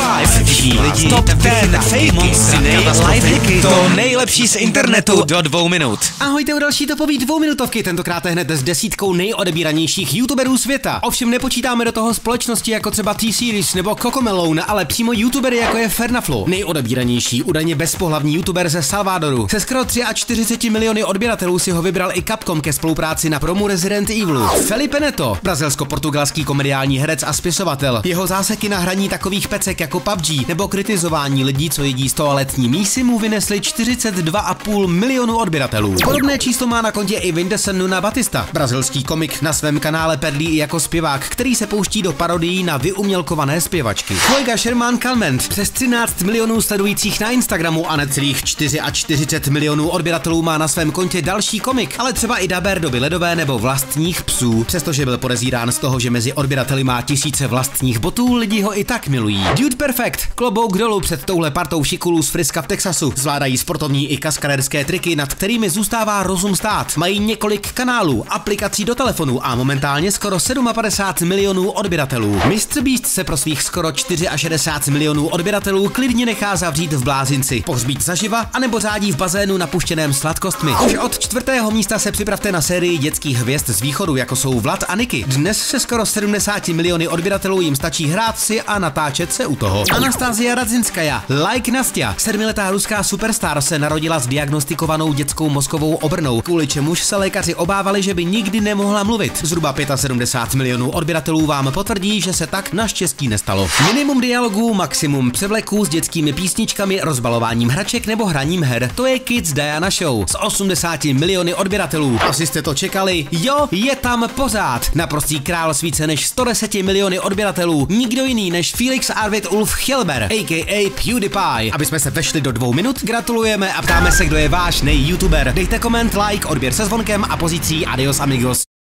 5, všichni lidi, top 10, fejky, lifehacky, to nejlepší z internetu do dvou minut. Ahojte u další topový dvouminutovky, tentokrát je hned s desítkou nejodebíranějších youtuberů světa. Ovšem nepočítáme do toho společnosti jako třeba T-Series nebo Cocomelon, ale přímo youtubery jako je Fernaflo. Nejodebíranější, údajně bezpohlavní youtuber ze Salvadoru. Se skoro 43 miliony odběratelů si ho vybral i Capcom ke spolupráci na promu Resident Evilu. Felipe Neto, brazilsko-portugalský komediální herec a spisovatel. Jeho záseky na hraní takových pecek jako PUBG nebo kritizování lidí, co jedí z toaletní mísy, mu vynesli 42,5 milionu odběratelů. Podobné číslo má na kontě i Vindeson Nuna Batista, brazilský komik na svém kanále Perlí i jako zpěvák, který se pouští do parodií na vyumělkované zpěvačky. Kolega Sherman Kalment přes 13 milionů sledujících na Instagramu a necelých 44 milionů odběratelů má na svém kontě další komik, ale třeba i daber doby ledové nebo vlastních psů. Přestože byl podezírán z toho, že mezi odběrateli má tisíce vlastních botů, lidi ho i tak milují. Dude Perfect, klobouk dolů před touhle partou šikulů z Friska v Texasu. Zvládají sportovní i kaskaderské triky, nad kterými zůstává rozum stát. Mají několik kanálů, aplikací do telefonu a momentálně skoro 57 milionů odběratelů. Mr. Beast se pro svých skoro 64 milionů odběratelů klidně nechá zavřít v blázinci, pohřbít zaživa anebo řádí v bazénu napuštěném sladkostmi. Už od čtvrtého místa se připravte na sérii dětských hvězd z východu, jako jsou Vlad a Niky. Dnes se skoro 70 miliony odběratelů jim stačí hrát si a natáčet se u toho. Anastázia Radzinskaja, like Nastia, sedmiletá ruská superstar se narodila s diagnostikovanou dětskou mozkovou obrnou, kvůli čemuž se lékaři obávali, že by nikdy nemohla mluvit. Zhruba 75 milionů odběratelů vám potvrdí, že se tak naštěstí nestalo. Minimum dialogů, maximum převleků s dětskými písničkami, rozbalováním hraček nebo hraním her. To je Kids Diana Show s 80 miliony odběratelů. Asi jste to čekali? Jo, je tam pořád. Naprostý král s více než 110 miliony odběratelů. Nikdo jiný než Felix Arvid Ulf Hilber, a.k.a. PewDiePie. Aby jsme se vešli do dvou minut, gratulujeme a ptáme se, kdo je váš nej-youtuber. Dejte koment, like, odběr se zvonkem a pozicí Adios amigos.